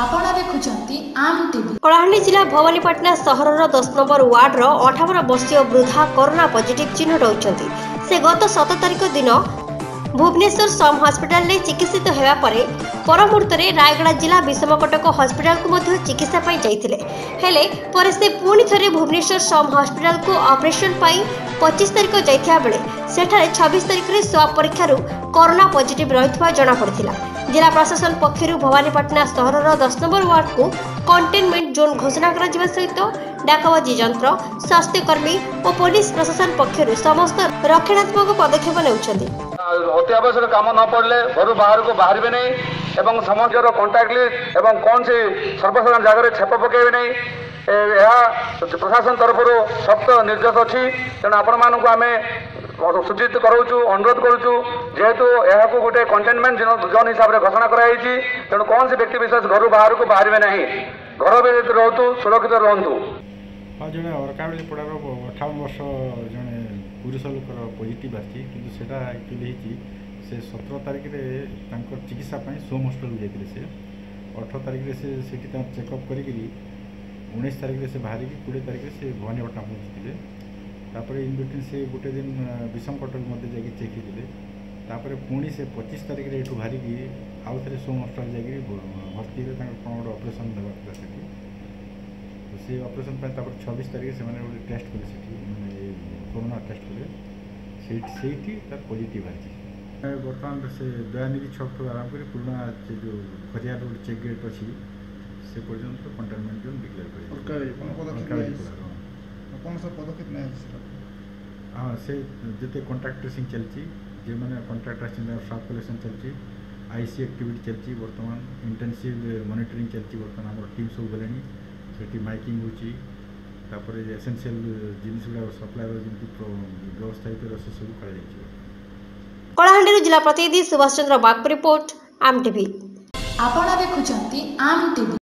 ଆପଣ ଦେଖୁଛନ୍ତି ଆମ୍ ଟିଭି କଳାହାଣ୍ଡି ଜିଲ୍ଲା ଭବାନୀପାଟଣା ସହରର ଦଶ ନମ୍ବର ୱାର୍ଡର ଅଠାବନ ବର୍ଷୀୟ ବୃଦ୍ଧା କରୋନା ପଜିଟିଭ୍ ଚିହ୍ନଟ ହୋଇଛନ୍ତି ସେ ଗତ ସତ ତାରିଖ ଦିନ ଭୁବନେଶ୍ୱର ସମ୍ ହସ୍ପିଟାଲରେ ଚିକିତ୍ସିତ ହେବା ପରେ ପରମୁହୂର୍ତ୍ତରେ ରାୟଗଡ଼ା ଜିଲ୍ଲା ବିଷମକଟକ ହସ୍ପିଟାଲକୁ ମଧ୍ୟ ଚିକିତ୍ସା ପାଇଁ ଯାଇଥିଲେ ହେଲେ ପରେ ସେ ପୁଣି ଥରେ ଭୁବନେଶ୍ୱର ସମ୍ ହସ୍ପିଟାଲକୁ ଅପରେସନ୍ ପାଇଁ ପଚିଶ ତାରିଖ ଯାଇଥିବା ବେଳେ ସେଠାରେ ଛବିଶ ତାରିଖରେ ସ୍ୱାବ୍ ପରୀକ୍ଷାରୁ କରୋନା ପଜିଟିଭ୍ ରହିଥିବା ଜଣାପଡ଼ିଥିଲା ଜିଲ୍ଲା ପ୍ରଶାସନ ପକ୍ଷରୁ ଭବାନୀପାଟଣା ସହରର ଦଶ ନମ୍ବର ୱାର୍ଡକୁ କଣ୍ଟେନମେଣ୍ଟ ଜୋନ୍ ଘୋଷଣା କରାଯିବା ସହିତ ଡାକବାଜି ଯନ୍ତ୍ର ସ୍ୱାସ୍ଥ୍ୟକର୍ମୀ ଓ ପୋଲିସ ପ୍ରଶାସନ ପକ୍ଷରୁ ସମସ୍ତ ରକ୍ଷଣାତ୍ମକ ପଦକ୍ଷେପ ନେଉଛନ୍ତି ଅତି ଆବଶ୍ୟକ କାମ ନ ପଡ଼ିଲେ ଘରୁ ବାହାରକୁ ବାହାରିବେ ନାହିଁ ଏବଂ ସମାଜର କଣ୍ଟାକ୍ଟ ଲିଷ୍ଟ ଏବଂ କୌଣସି ସର୍ବସାଧାରଣ ଜାଗାରେ ଛେପ ପକାଇବେ ନାହିଁ ଏହା ପ୍ରଶାସନ ତରଫରୁ ଶକ୍ତ ନିର୍ଦ୍ଦେଶ ଅଛି ତେଣୁ ଆପଣମାନଙ୍କୁ ଆମେ ସୂଚିତ କରାଉଛୁ ଅନୁରୋଧ କରୁଛୁ ଯେହେତୁ ଏହାକୁ ଗୋଟେ କଣ୍ଟେନମେଣ୍ଟ ଜୋନ୍ ହିସାବରେ ଘୋଷଣା କରାଯାଇଛି ତେଣୁ କୌଣସି ବ୍ୟକ୍ତିବିଶେଷ ଘରୁ ବାହାରକୁ ବାହାରିବେ ନାହିଁ ଘର ଭିତରେ ରହୁନ୍ତୁ ସୁରକ୍ଷିତ ରୁହନ୍ତୁ ହଁ ଜଣେ ଅରକାବେଳି ପଡ଼ାର ଅଠାବନ ବର୍ଷ ଜଣେ ପୁରୁଷ ଲୋକର ପଜିଟିଭ୍ ଆସିଛି କିନ୍ତୁ ସେଇଟା ଆକ୍ଚୁଆଲି ହେଇଛି ସେ ସତର ତାରିଖରେ ତାଙ୍କର ଚିକିତ୍ସା ପାଇଁ ସୋମ୍ ହସ୍ପିଟାଲକୁ ଯାଇଥିଲେ ସେ ଅଠର ତାରିଖରେ ସେ ସେଠି ତାଙ୍କ ଚେକଅପ୍ କରିକିରି ଉଣେଇଶ ତାରିଖରେ ସେ ବାହାରିକି କୋଡ଼ିଏ ତାରିଖରେ ସେ ଭବାନୀପାଟଣା ପହଞ୍ଚିଥିଲେ ତାପରେ ଇନ୍ ବିଟୁଇନ୍ ସେ ଗୋଟେ ଦିନ ବିଷମ କଟକ ମଧ୍ୟ ଯାଇକି ଚେକ୍ ହେଇଥିଲେ ତାପରେ ପୁଣି ସେ ପଚିଶ ତାରିଖରେ ଏଠୁ ବାହାରିକି ଆଉ ଥରେ ସୋମ ହସ୍ପିଟାଲ ଯାଇକି ଭର୍ତ୍ତି ହେଲେ ତାଙ୍କର କ'ଣ ଗୋଟେ ଅପରେସନ୍ ଦେବାର ଥିଲା ସେଠି ତ ସେ ଅପରେସନ୍ ପାଇଁ ତାପରେ ଛବିଶ ତାରିଖରେ ସେମାନେ ଗୋଟେ ଟେଷ୍ଟ କଲେ ସେଠି ମାନେ କରୋନା ଟେଷ୍ଟ କଲେ ସେଇଠି ସେଇଠି ତାର ପଜିଟିଭ୍ ଆସିଛି ବର୍ତ୍ତମାନ ସେ ଦୟାନିଧି ଛକଠୁ ଆରମ୍ଭ କରି ପୁରୁଣା ସେ ଯେଉଁ ଖରିଆର ଗୋଟେ ଚେକ୍ ଗେଟ୍ ଅଛି সে পর্যন্ত কন্টেনমেন্ট জোন ডিক্লেয়ার করে সরকারি হ্যাঁ সে যেতে কন্ট্রাক্ট ট্রেসিং যে মানে কন্ট্রাক্ট আসছেন সাপ সার্কুলেশন চালছি আইসি অ্যাক্টিভিটি চালছি বর্তমান ইন্টেনসিভ মনিটরিং চালছি বর্তমান আমার টিম সব গেলেনি সেটি মাইকিং হচ্ছে তারপরে যে এসেনসিয়াল জিনিস গুলা সপ্লাইর যেমনি ব্যবস্থা হয়েছিল সেসবু করা যাইছে কলাহান্ডি জেলা প্রতিনিধি সুভাষ চন্দ্র বাগ রিপোর্ট আম টিভি আপনা দেখুছেন আম টিভি